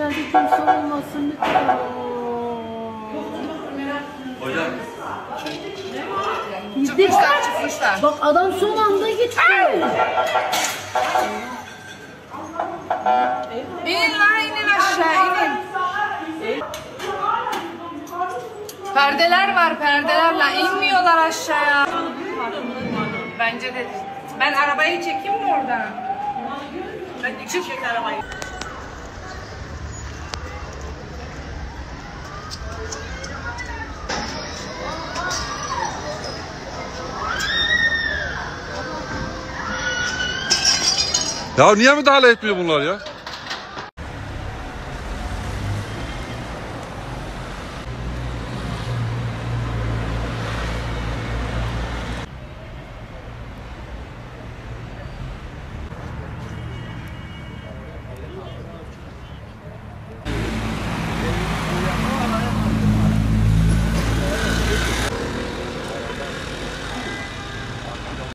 içeride kimse olmasın lütfen. Hocam. Gittikler. Çıkmışlar. Bak adam son anda gitti. İnin lan inin aşağı inin. Perdeler var perdelerle inmiyorlar aşağıya. Bence de. Ben arabayı çekeyim mi oradan? Ben çık çek arabayı. Ya niye müdahale etmiyor bunlar ya?